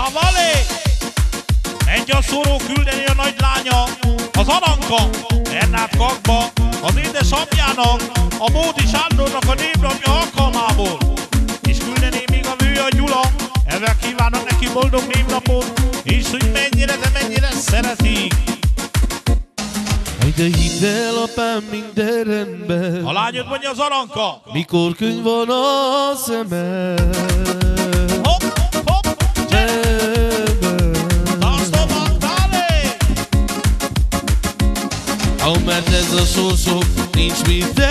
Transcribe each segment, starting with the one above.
Csavalé! Egy a szóró küldeni a nagy lánya, az Aranka, Ernát Kakba, az édesapjának, a Módi Sándornak a névnapja alkalmából. És küldeni még a Vőja Gyula, ezzel kívánok neki boldog névnapot, és hogy mennyire, de mennyire szeretik. De hidd el, apám, minden rendben. A lányod mondja az Aranka. Mikor könyv van a szemem. Ha mert ez a sorsok, nincs mit tenni.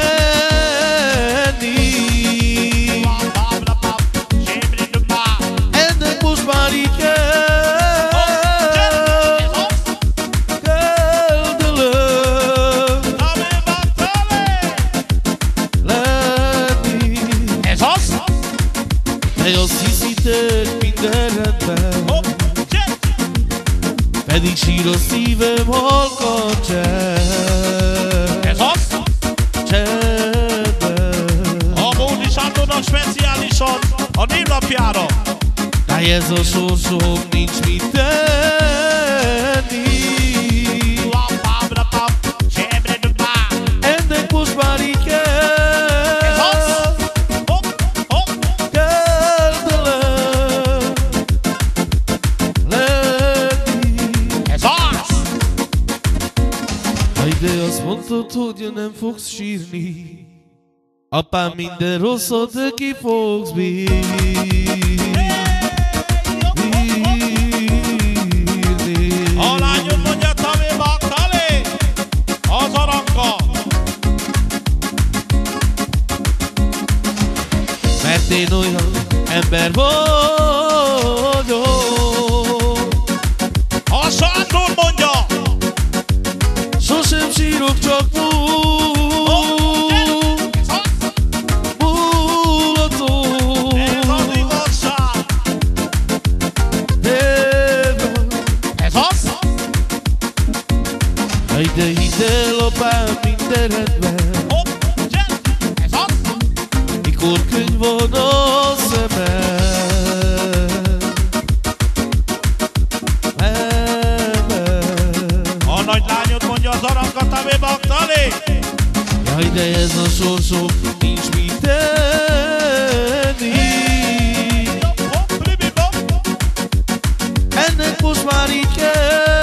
Ennek most már így kell. Keldelem Pedig sír a szívem halkan csend. Ez az? Csendben. A Módi Sándornak speciálisan a névnapjára. De ez a sorsom nincs mit tenni. Mondtad, hogy nem fogsz sírni. Apám minden rosszat, ki fogsz bírni. Mert én olyan ember vagyok Sosem sírok, csak múl ez az? Múlatom Ez az igazság. Ez az? Ha ide hidd el, apám, minden rendben nagy lányod mondja az arangatabé baktali. Jaj, de ez a sorsom, nincs mit tenni. Ennek most már így kell.